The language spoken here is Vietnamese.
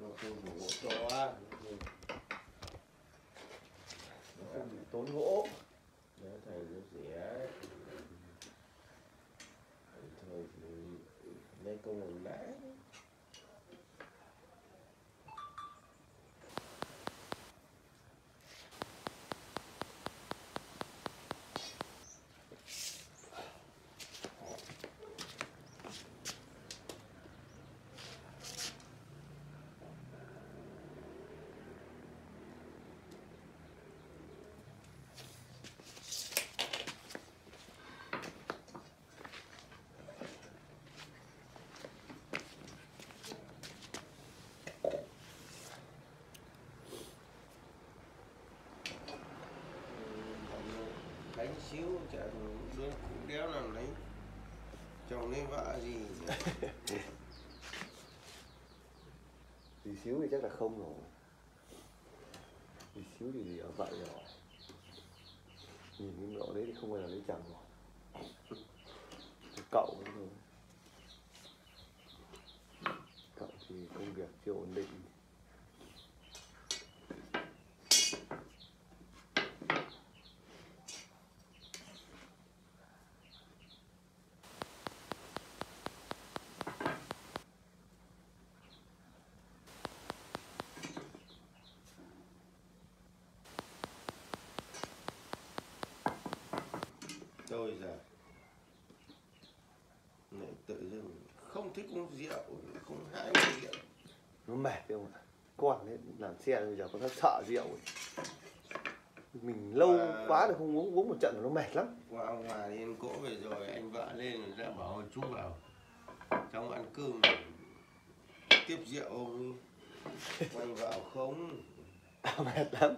nó không đủ gỗ to quá nó không bị tốn gỗ nó thành nó rẻ. Thôi thì lấy công bằng đá xíu, chả đứa cũng đéo nào lấy. Chồng lấy vợ gì gì xíu thì chắc là không rồi. Gì xíu thì gì ở vậy rồi nhìn cái độ đấy thì không bao giờ lấy chồng rồi. Cậu ấy cậu giờ. Lại tự dưng không thích uống rượu không hái uống rượu. Nó mệt không ạ. Con ấy làm xe bây giờ có thật sợ rượu ấy. mình lâu À. quá rồi không uống uống một trận nó mệt lắm. Qua ông Hòa đi ăn cỗ về rồi anh vợ lên rồi ra bảo chú vào trong ăn cơm tiếp rượu ông anh vợ không. Mệt lắm